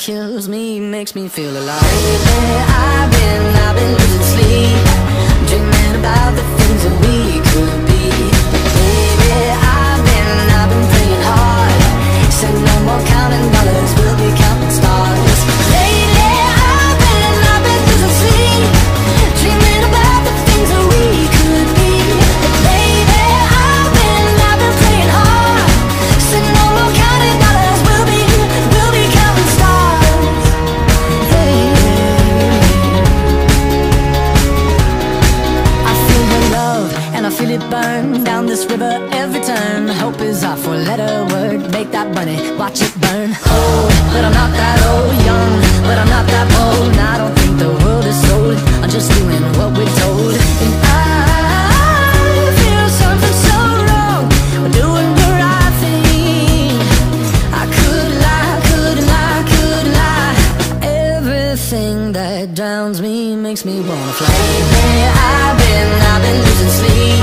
Kills me makes me feel alive. Lately, I've been, I've been Hope is our four letter word. Make that money, watch it burn. Old, but I'm not that old. Young, but I'm not that bold. And I don't think the world is sold. I'm just doing what we're told. And I feel something so wrong. We're doing the right thing. I could lie, could lie, could lie. Everything that drowns me makes me wanna fly. Lately, I've been, I've been losing sleep,